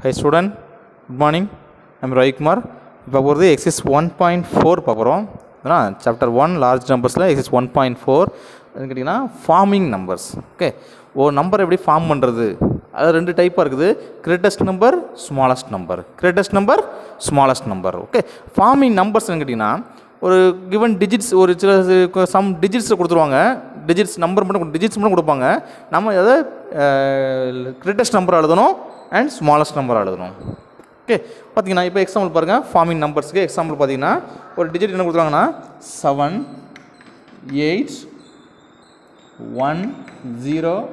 High student good morning நம்ம ரவிக்குமார் இப்போ போகிறது எக்ஸிஸ் ஒன் பாயிண்ட் ஃபோர் பார்க்குறோம் ஏன்னா சாப்டர் ஒன் லார்ஜ் நம்பர்ஸில் எக்ஸிஸ் ஒன் பாயிண்ட் ஃபோர் கேட்டிங்கன்னா ஃபார்மிங் நம்பர்ஸ் ஓகே ஒரு நம்பர் எப்படி ஃபார்ம் பண்ணுறது அது ரெண்டு டைப்பாக இருக்குது. Greatest number smallest number greatest number smallest number okay forming நம்பர்ஸ்னு கேட்டிங்கன்னா ஒரு கிவன் டிஜிட்ஸ் ஒரு சில சம் டிஜிட்ஸை கொடுத்துருவாங்க. டிஜிட்ஸ் நம்பர் மட்டும் டிஜிட்ஸ் மட்டும் கொடுப்பாங்க. நம்ம அதை கிரேட்டஸ்ட் நம்பர் எழுதணும்? அண்ட் ஸ்மாலஸ்ட் நம்பர் எழுதணும். ஓகே பார்த்தீங்கன்னா இப்போ எக்ஸாம்பிள் பாருங்கள் ஃபார்மிங் நம்பர்ஸ்க்கு எக்ஸாம்பிள் பார்த்தீங்கன்னா ஒரு டிஜிட் என்ன கொடுத்துருவாங்கன்னா seven eight one zero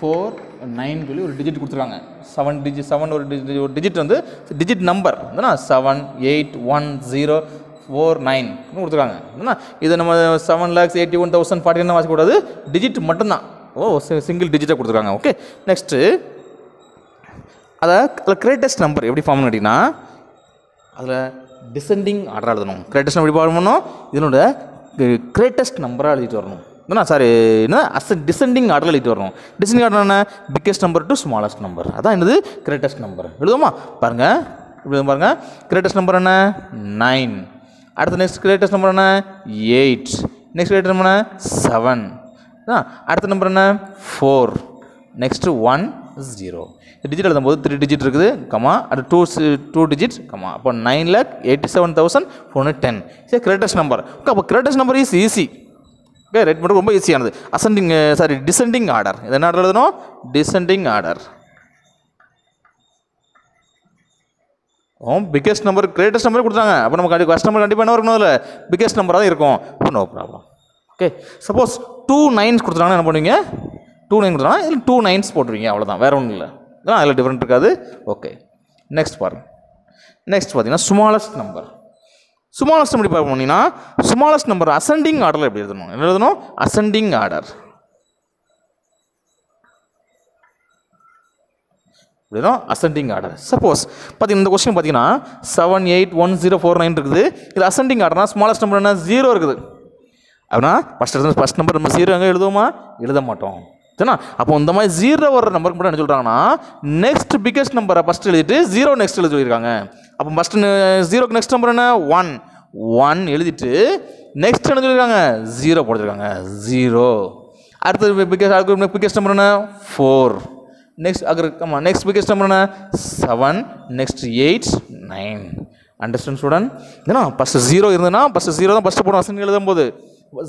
four nine சொல்லி ஒரு டிஜிட் கொடுத்துருக்காங்க. செவன் டிஜிட் செவன் ஒரு digit- ஒரு டிஜிட் வந்து டிஜிட் நம்பர் என்ன seven eight one zero four nine கொடுத்துருக்காங்க. என்ன இதை நம்ம seven lakhs eighty one thousand forty one வாசிக்கூடாது digit மட்டும்தான். ஓ சிங்கிள் டிஜிட்டாக கொடுத்துருக்காங்க. ஓகே நெக்ஸ்ட்டு அதை அதில் கிரேட்டஸ்ட் நம்பர் எப்படி ஃபார்ம் கேட்டிங்கன்னா அதில் டிசெண்டிங் ஆர்டர் எழுதணும். கிரேட்டஸ்ட் நம்பர் எப்படி ஃபார்ம் பண்ணணும்? இதனோட கிரேட்டஸ்ட் நம்பராக எழுதிட்டு வரணும். என்ன சாரி என்ன அஸ் டிசெண்டிங் ஆர்டர் எழுதிட்டு வரணும். டிசெண்டிங் ஆர்டர் என்ன? Biggest number to smallest number அதான் என்னது? கிரேட்டஸ்ட் நம்பர் எழுதுமா பாருங்கள் இப்படி பாருங்கள் கிரேட்டஸ்ட் நம்பர் என்ன? நைன் அடுத்த நெக்ஸ்ட் கிரேட்டஸ்ட் நம்பர் என்ன எயிட் நெக்ஸ்ட் கிரேட்டஸ்ட் நம்பர் என்ன செவன் அடுத்த நம்பர் என்ன four next one zero digit எழுதும்போது த்ரீ டிஜிட் இருக்குது கமா அது டூ டூ டிஜிட் கமா அப்போ nine lakh eighty seven thousand ஒன்று டென் சரி கிரேட்டஸ்ட் நம்பர் ஓகே அப்போ greatest number is easy okay right மட்டும் ரொம்ப ஈஸியானது அசெண்டிங் சாரி டிசெண்டிங் ஆர்டர் இது என்ன ஆர்டர் எழுதணும்? டிசெண்டிங் ஆர்டர் ஓ பிக்கெஸ்ட் நம்பர் கிரேட்டஸ்ட் நம்பர் கொடுத்தாங்க. அப்போ நம்ம கண்டிப்பாக ஃபஸ்ட் நம்பர் கண்டிப்பாக என்ன இருக்கணும் இல்லை பிக்கஸ்ட் நம்பராக தான் இருக்கும். அப்போ no problem okay suppose two nines கொடுத்துட்டாங்கன்னா என்ன பண்ணுவீங்க? டூ நைன் கொடுத்தாங்கன்னா இதில் டூ நைன்ஸ் போட்டுருவீங்க அவ்வளோதான் வேறு ஒன்றும் இல்லை. அதில் டிஃப்ரெண்ட் இருக்காது. ஓகே நெக்ஸ்ட் பாருங்க. நெக்ஸ்ட் பார்த்தீங்கன்னா ஸ்மாலஸ்ட் நம்பர் ஸ்மாலஸ்ட் நம்பர் பார்க்க போனீங்கன்னா ஸ்மாலஸ்ட் நம்பர் அசெண்டிங் ஆர்டரில் எப்படி எழுதணும்? என்ன எழுதணும்? அசெண்டிங் ஆர்டர் அப்படின்னா அசெண்டிங் ஆர்டர் சப்போஸ் பார்த்தீங்கன்னா இந்த கொஸ்டின் பார்த்தீங்கன்னா seven eight one zero four nine இருக்குது. இது அசெண்டிங் ஆர்டர்னா ஸ்மாலஸ்ட் நம்பர் என்ன ஜீரோ இருக்குது. அப்படின்னா ஃபஸ்ட் ஃபஸ்ட் நம்பர் நம்ம ஜீரோ எங்கே எழுதுவோமா? எழுத மாட்டோம். சரிண்ணா அப்போ இந்த மாதிரி ஜீரோ வர நம்பருக்கு மட்டும் என்ன சொல்கிறாங்கன்னா நெக்ஸ்ட் பிக்கஸ்ட் நம்பரை ஃபஸ்ட் எழுதிட்டு ஜீரோ நெக்ஸ்ட் எழுதி சொல்லியிருக்காங்க. அப்போ ஃபஸ்ட்டு ஜீரோக்கு நெக்ஸ்ட் நம்பர் என்ன? ஒன் ஒன் எழுதிட்டு நெக்ஸ்ட் என்ன சொல்லியிருக்காங்க? ஜீரோ போட்டுருக்காங்க. ஜீரோ அடுத்தது பிக்கஸ்ட் அடுத்த பிக்கஸ்ட் நம்பர் என்ன? ஃபோர் நெக்ஸ்ட் அக்ரு ஆமாம் நெக்ஸ்ட் பிக்கஸ்ட் நம்பர் என்ன? Seven next eight nine understand student ஏன்னா ஃபஸ்ட்டு ஜீரோ இருந்ததுன்னா ஃபஸ்ட்டு ஜீரோ தான் ஃபஸ்ட்டு போடணும் அசன் எழுதும்போது.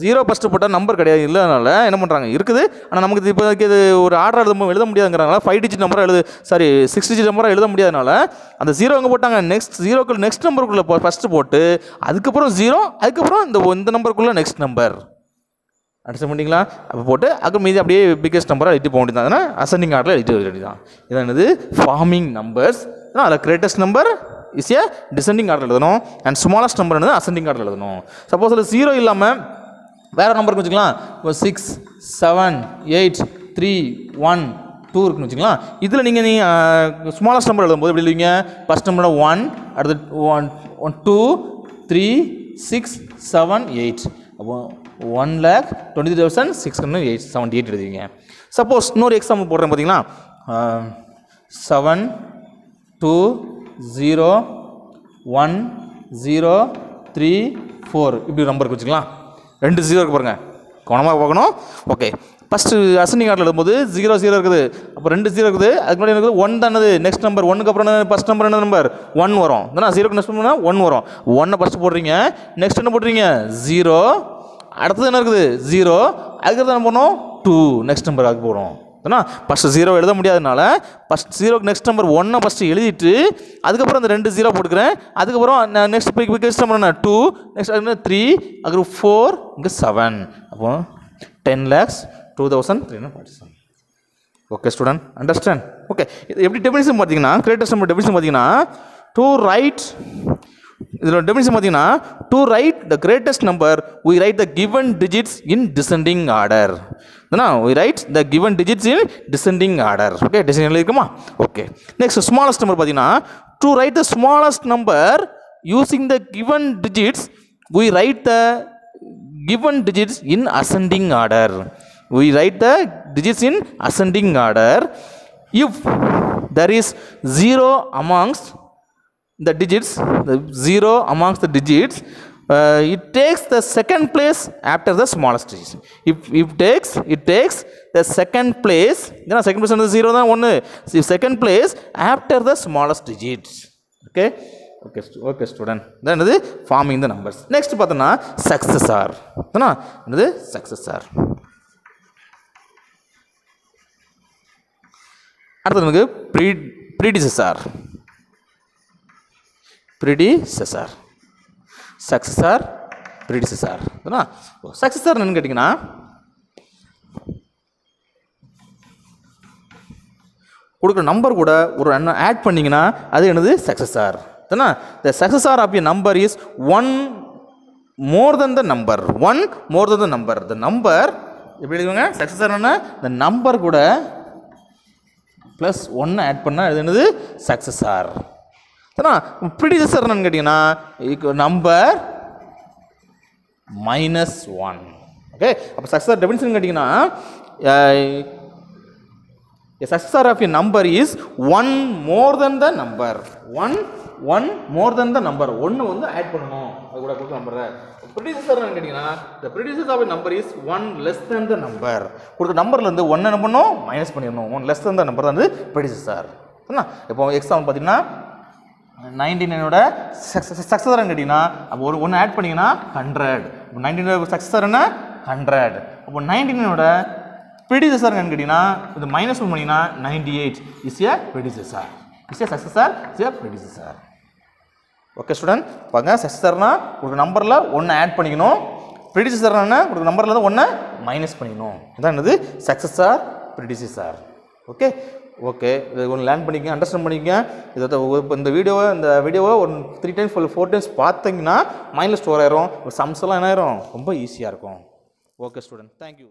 ஜீரோ ஃபஸ்ட்டு போட்டால் நம்பர் கிடையாது. இல்லைனால என்ன பண்ணுறாங்க இருக்குது. ஆனால் நமக்கு இப்போதைக்கு இது ஒரு ஆர்டர் எழுத எழுத முடியாதுங்கிறாங்களா ஃபைவ் டிஜிட் நம்பராக எழுது சாரி சிக்ஸ் டிஜிட் நம்பராக எழுத முடியாதனால அந்த ஜீரோ அங்கே போட்டாங்க? நெக்ஸ்ட் ஜீரோக்குள்ள நெக்ஸ்ட் நம்பருக்குள்ளே ஃபஸ்ட்டு போட்டு அதுக்கப்புறம் ஜீரோ அதுக்கப்புறம் இந்த இந்த நம்பருக்குள்ளே நெக்ஸ்ட் நம்பர் அண்டர்ஸ்டாண்ட் பண்ணிங்களா அப்போ போட்டு அதுக்கு மீதி அப்படியே பிக்கஸ்ட் நம்பராக எழுதி போக வேண்டியது தான் அசெண்டிங் ஆர்டரில் எழுதி வேண்டியது தான் இதான் என்னது? ஃபார்மிங் நம்பர்ஸ் அதில் greatest number is a descending order எழுதணும். அண்ட் ஸ்மாலஸ்ட் நம்பர் என்னது? அசெண்டிங் ஆர்டர் எழுதணும். சப்போஸ் அதில் ஜீரோ இல்லாமல் வேறு நம்பருக்கு வச்சுக்கலாம். இப்போ six seven eight three one two இருக்குன்னு வச்சுக்கலாம். இதில் நீங்கள் நீ ஸ்மாலஸ்ட் நம்பர் எழுதும்போது எப்படி எழுதுவீங்க? ஃபஸ்ட் நம்பரோட ஒன் அடுத்து one one two three six seven eight அப்போ one lakh twenty thousand six hundred eight seventy eight எழுதுவீங்க. சப்போஸ் இன்னொரு எக்ஸாம்பிள் போடுறேன் பார்த்தீங்களா seven two zero one zero three four இப்படி நம்பருக்கு வச்சுக்கலாம். ரெண்டு ஜீரோ இருக்கு பாருங்க. கவனமாக பார்க்கணும். ஓகே ஃபஸ்ட்டு அசனிங் ஆர்டர் எழுதும்போது ஜீரோ ஜீரோ இருக்குது. அப்போ ரெண்டு ஜீரோ இருக்குது. அதுக்கு முன்னாடி இருக்குது? ஒன் தானது நெக்ஸ்ட் நம்பர் ஒன்றுக்கு அப்புறம் என்ன ஃபஸ்ட் நம்பர் என்ன நம்பர் ஒன் வரும். தானே ஜீரோக்கு நெக்ஸ்ட் நம்பர் ஒன் வரும். ஒன்னை ஃபஸ்ட்டு போடுறீங்க. நெக்ஸ்ட் என்ன போடுறீங்க? ஜீரோ அடுத்தது என்ன இருக்குது? ஜீரோ அதுக்கடுத்து என்ன பண்ணணும்? டூ நெக்ஸ்ட் நம்பர் அதுக்கு போகிறோம் ஏன்னா ஃபஸ்ட்டு ஜீரோ எழுத முடியாதனால ஃபஸ்ட் ஜீரோக்கு நெக்ஸ்ட் நம்பர் ஒன்னை ஃபஸ்ட்டு எழுதிட்டு அதுக்கப்புறம் அந்த ரெண்டு ஜீரோ போட்டுக்கிறேன். அதுக்கப்புறம் நெக்ஸ்ட் பிக் நெக்ஸ்ட் நம்பர் என்ன? டூ நெக்ஸ்ட் என்ன? த்ரீ அதுக்கு ஃபோர் இங்கே செவன் அப்போ ten lakhs two thousand three hundred forty seven okay student understand okay இது எப்படி டெபினிஷன் பார்த்தீங்கன்னா கிரேட்டஸ்ட் நம்பர் டெபினிஷன் பார்த்தீங்கன்னா டூ ரைட் இதோட டெபினிஷன் பார்த்தீங்கன்னா to write the greatest number we write the given digits in descending order என்ன we write the given digits in descending order okay descending இருக்குமா okay next smallest number பார்த்தீங்கன்னா to write the smallest number using the given digits we write the given digits in ascending order we write the digits in ascending order if there is zero amongst the digits the zero amongst the digits uh, it takes the second place after the smallest digit if if takes it takes the second place ஏன்னா second place வந்து zero தான் ஒன்று second place after the smallest digits okay okay okay student தான் என்னது forming the numbers next பார்த்தோன்னா சக்ஸஸார் தானா என்னது சக்ஸஸார் அடுத்தது நமக்கு ப்ரீ ப்ரீடிசஸார் ப்ரிடிசெசார் சக்ஸஸார் ப்ரிடிசெசார் தானா சக்ஸஸார் என்னன்னு கேட்டிங்கன்னா கொடுக்குற நம்பர் கூட ஒரு என்ன ஆட் பண்ணிங்கன்னா அது என்னது? சக்ஸஸார் தானே the successor of a number is one more than the number one more than the number the number எப்படி எழுதுவாங்க? சக்ஸஸார் என்ன? த நம்பர் கூட ப்ளஸ் ஒன்று ஆட் பண்ணால் அது என்னது? சக்ஸஸார் சரிண்ணா ப்ரிடிசர் என்னன்னு கேட்டிங்கன்னா நம்பர் மைனஸ் ஒன் ஓகே அப்போ சக்ஸர் டெபினிஷன் கேட்டிங்கன்னா successor of a number is one more than the number one one more than the number ஒன்று வந்து ஆட் பண்ணணும். அது கூட கொடுத்த நம்பரை ப்ரிடியூசர் கேட்டிங்கன்னா the predecessor of number is one less than the number கொடுத்த நம்பர்லேருந்து ஒன்று என்ன பண்ணணும்? மைனஸ் பண்ணிடணும். One less than the number தான் வந்து சார் என்ன இப்போ எக்ஸாம்பிள் பார்த்தீங்கன்னா நைன்டி நைனோட சக்ஸஸர் கேட்டிங்கன்னா அப்போ ஒரு ஒன்று ஆட் பண்ணிங்கன்னா ஹண்ட்ரட் இப்போ நைன்டி நைன் சக்ஸஸர் என்ன? ஹண்ட்ரட் அப்போ நைன்டி நைனோட ப்ரிடிசஸர் கேட்டிங்கன்னா இது மைனஸ் ஒன் பண்ணிங்கன்னா ninety eight is a predecessor is a successor is a predecessor okay student பாருங்க சக்ஸஸர்னா ஒரு நம்பரில் ஒன்று ஆட் பண்ணிக்கணும். ப்ரிடிசஸர்னா ஒரு நம்பரில் தான் ஒன்று மைனஸ் பண்ணிக்கணும். இதான் என்னது? சக்ஸஸர் ப்ரிடிசஸர் ஓகே ஓகே இது ஒன்று லேர்ன் பண்ணிக்கங்க அண்டர்ஸ்டாண்ட் பண்ணிக்கங்க. இதை இப்போ இந்த வீடியோவை இந்த வீடியோவை ஒரு த்ரீ டைம்ஸ் ஃபோர் டைம்ஸ் பார்த்தீங்கன்னா மைண்டில் ஸ்டோர் ஆயிரும். சம்ஸ் எல்லாம் என்ன ஆயிரும்? ரொம்ப ஈஸியாக இருக்கும். Okay student thank you